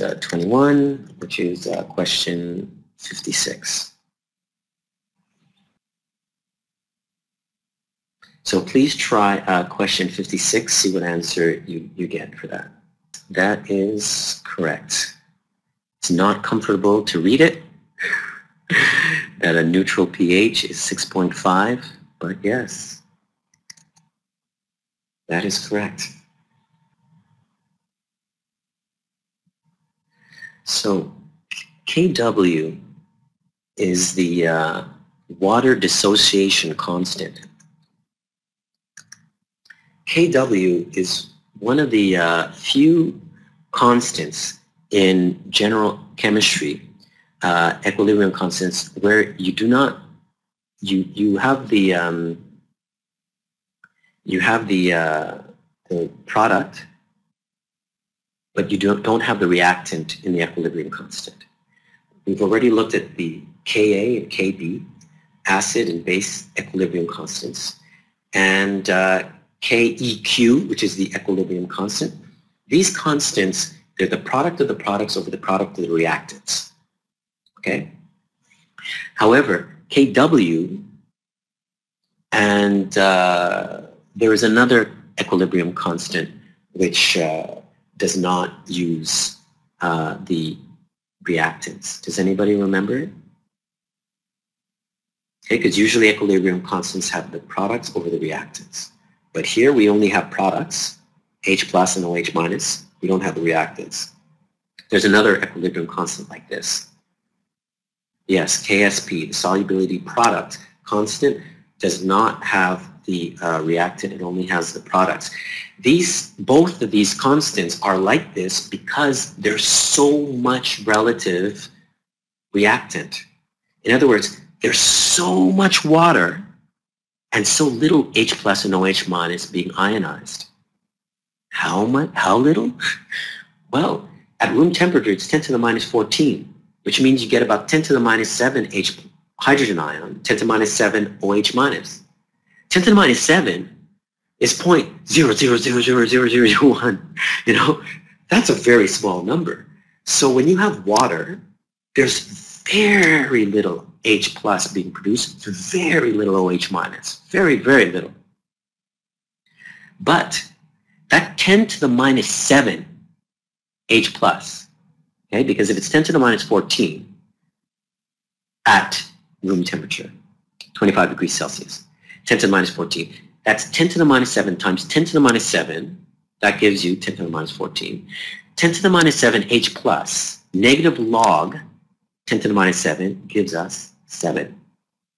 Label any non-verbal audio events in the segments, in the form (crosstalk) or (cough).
uh, 21, which is uh, question 56. So please try uh, question 56, see what answer you, you get for that. That is correct. It's not comfortable to read it, (laughs) that a neutral pH is 6.5, but yes, that is correct. So Kw is the uh, water dissociation constant. Kw is one of the uh, few constants in general chemistry, uh, equilibrium constants, where you do not, you, you have the, um, you have the, uh, the product, but you don't, have the reactant in the equilibrium constant. We've already looked at the Ka and Kb, acid and base equilibrium constants, and uh, KEQ, which is the equilibrium constant. These constants, they're the product of the products over the product of the reactants. Okay? However, KW and uh, there is another equilibrium constant which uh, does not use uh, the reactants. Does anybody remember it? Okay, because usually equilibrium constants have the products over the reactants. But here we only have products, H plus and OH minus. We don't have the reactants. There's another equilibrium constant like this. Yes, KSP, the solubility product constant, does not have the uh, reactant. It only has the products. These, both of these constants are like this because there's so much relative reactant. In other words, there's so much water and so little H plus and OH minus being ionized. How much? How little? (laughs) Well, at room temperature, it's 10 to the minus 14, which means you get about 10 to the minus 7 H hydrogen ion, 10 to the minus 7 OH minus. 10 to the minus 7 is 0.0000001. You know, that's a very small number. So when you have water, there's very little H plus being produced, very little OH minus, very, very little. But that 10 to the minus 7 H plus, okay, because if it's 10 to the minus 14 at room temperature, 25 degrees Celsius, 10 to the minus 14, that's 10 to the minus 7 times 10 to the minus 7, that gives you 10 to the minus 14. 10 to the minus 7 H plus, negative log 10 to the minus 7 gives us 7.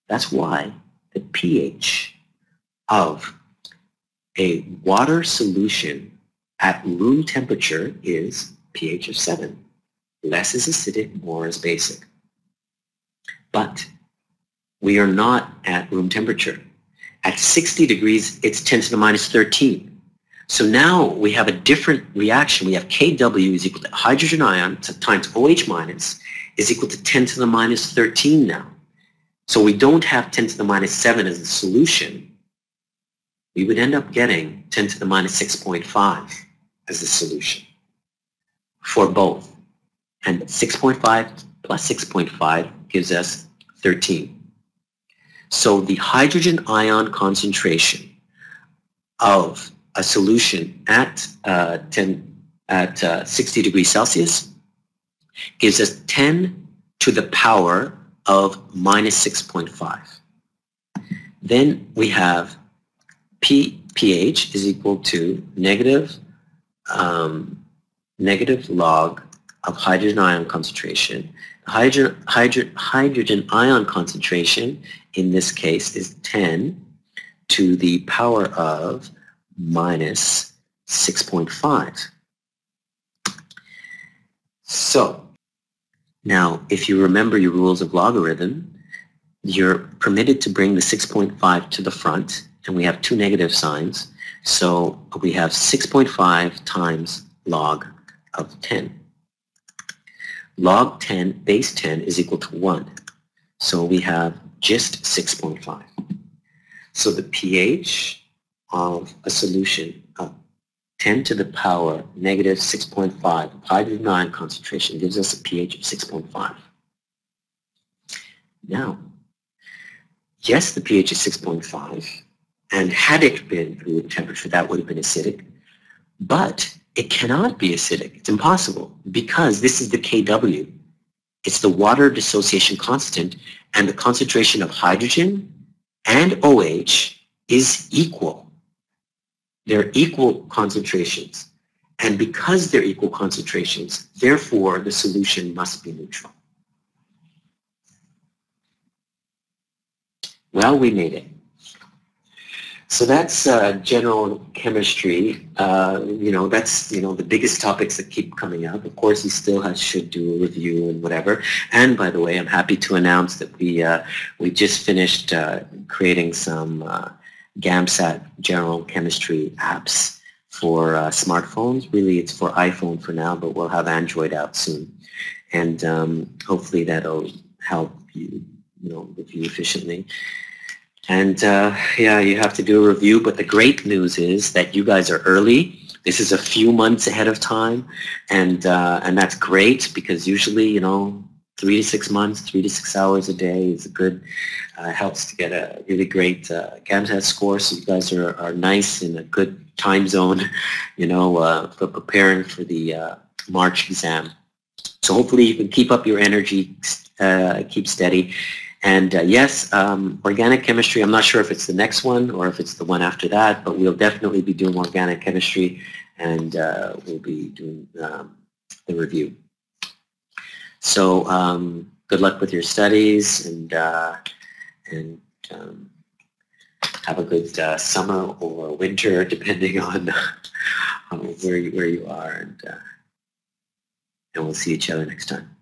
That's why the pH of a water solution at room temperature is pH of 7. Less is acidic, more is basic. But we are not at room temperature. At 60 degrees, it's 10 to the minus 13. So now we have a different reaction. We have Kw is equal to hydrogen ion times OH minus is equal to 10 to the minus 13 now. So we don't have 10 to the minus 7 as a solution. We would end up getting 10 to the minus 6.5 as a solution for both. And 6.5 plus 6.5 gives us 13. So the hydrogen ion concentration of a solution at uh, 10 at uh, 60 degrees Celsius gives us 10 to the power of minus 6.5. Then we have P, pH is equal to negative, um, negative log of hydrogen ion concentration. Hydrogen, hydro, hydrogen ion concentration in this case is 10 to the power of minus 6.5. So now, if you remember your rules of logarithm, you're permitted to bring the 6.5 to the front, and we have two negative signs. So we have 6.5 times log of 10. Log 10, base 10 is equal to 1. So we have just 6.5. So the pH of a solution of 10 to the power negative 6.5 hydrogen ion concentration gives us a pH of 6.5. Now, yes, the pH is 6.5, and had it been room temperature, that would have been acidic, but it cannot be acidic. It's impossible because this is the Kw. It's the water dissociation constant, and the concentration of hydrogen and OH is equal. They're equal concentrations. And because they're equal concentrations, therefore the solution must be neutral. Well, we made it. So that's uh, general chemistry. Uh, you know, that's, you know, the biggest topics that keep coming up. Of course, he still has, should do a review and whatever. And by the way, I'm happy to announce that we, uh, we just finished uh, creating some uh, GAMSAT general chemistry apps for uh, smartphones. Really, it's for iPhone for now, but we'll have Android out soon. And um, hopefully that'll help you, you know, review efficiently. And uh, yeah, you have to do a review, but the great news is that you guys are early. This is a few months ahead of time, and uh, and that's great because usually, you know, three to six months, three to six hours a day is a good, uh, helps to get a really great uh, GAMSAT score. So you guys are, are nice in a good time zone, (laughs) you know, uh, for preparing for the uh, March exam. So hopefully you can keep up your energy, uh, keep steady, and uh, yes, um, organic chemistry, I'm not sure if it's the next one or if it's the one after that, but we'll definitely be doing organic chemistry and uh, we'll be doing um, the review. So um, good luck with your studies and, uh, and um, have a good uh, summer or winter (laughs) depending on, on where, you, where you are and, uh, and we'll see each other next time.